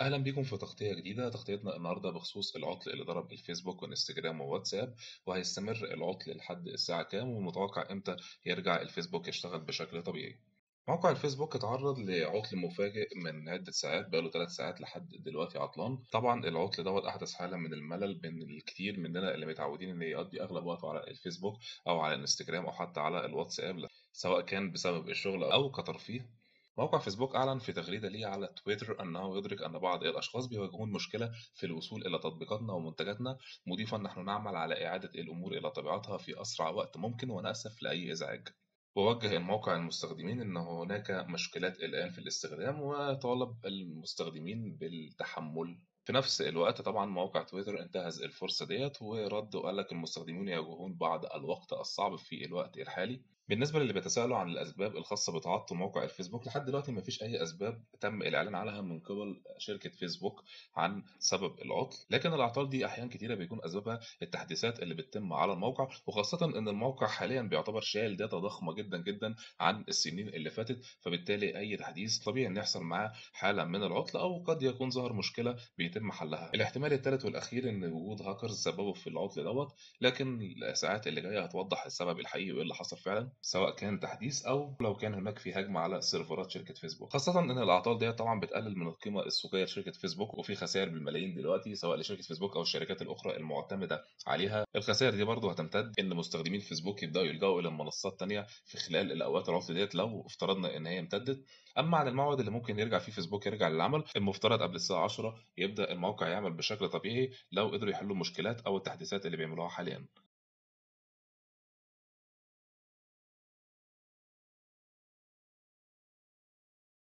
أهلا بيكم في تغطية جديدة. تغطيتنا النهاردة بخصوص العطل اللي ضرب الفيسبوك وانستجرام وواتساب وهيستمر العطل لحد الساعة كام؟ ومتوقع إمتى يرجع الفيسبوك يشتغل بشكل طبيعي؟ موقع الفيسبوك اتعرض لعطل مفاجئ من عدة ساعات بقاله ثلاث ساعات لحد دلوقتي عطلان. طبعا العطل دوت أحدث حالة من الملل بين الكثير مننا اللي متعودين إن يقضي أغلب وقته على الفيسبوك أو على الإنستجرام أو حتى على الواتساب سواء كان بسبب الشغل أو كترفيه. موقع فيسبوك أعلن في تغريدة ليه على تويتر أنه يدرك أن بعض الأشخاص بيواجهون مشكلة في الوصول إلى تطبيقاتنا ومنتجاتنا. مضيفا نحن نعمل على إعادة الأمور إلى طبيعتها في أسرع وقت ممكن ونأسف لأي إزعاج. ووجه الموقع المستخدمين أن هناك مشكلات الآن في الاستخدام وطالب المستخدمين بالتحمل. في نفس الوقت طبعا موقع تويتر انتهز الفرصة ديت ورد وقال لك المستخدمون يواجهون بعض الوقت الصعب في الوقت الحالي. بالنسبة للي بيتساءلوا عن الأسباب الخاصة بتعطل موقع الفيسبوك لحد دلوقتي مفيش أي أسباب تم الإعلان عنها من قبل شركة فيسبوك عن سبب العطل. لكن الأعطال دي أحيان كتيرة بيكون أسبابها التحديثات اللي بتتم على الموقع وخاصة إن الموقع حاليا بيعتبر شايل data ضخمة جدا جدا عن السنين اللي فاتت فبالتالي أي تحديث طبيعي إن يحصل معاه حالة من العطل أو قد يكون ظهر مشكلة بيتم حلها. الاحتمال الثالث والأخير إن وجود هاكرز سببه في العطل دوت لكن الساعات اللي جاية هتوضح السبب الحقيقي وإيه اللي حصل فعلا. سواء كان تحديث أو لو كان هناك في هجمة على سيرفرات شركة فيسبوك. خاصة إن الأعطال ديت طبعا بتقلل من القيمة السوقيه لشركة فيسبوك وفي خسائر بالملايين دلوقتي سواء لشركة فيسبوك أو الشركات الأخرى المعتمدة عليها. الخسائر دي برضه هتمتد إن مستخدمين فيسبوك يبدأوا يلجأوا إلى منصات تانية في خلال الأوقات العطل ديت لو افترضنا إن هي امتدت. أما عن الموعد اللي ممكن يرجع فيه فيسبوك يرجع للعمل المفترض قبل الساعة 10 يبدأ الموقع يعمل بشكل طبيعي لو قدروا يحلوا المشكلات أو التحديثات اللي بيعملوها حاليا.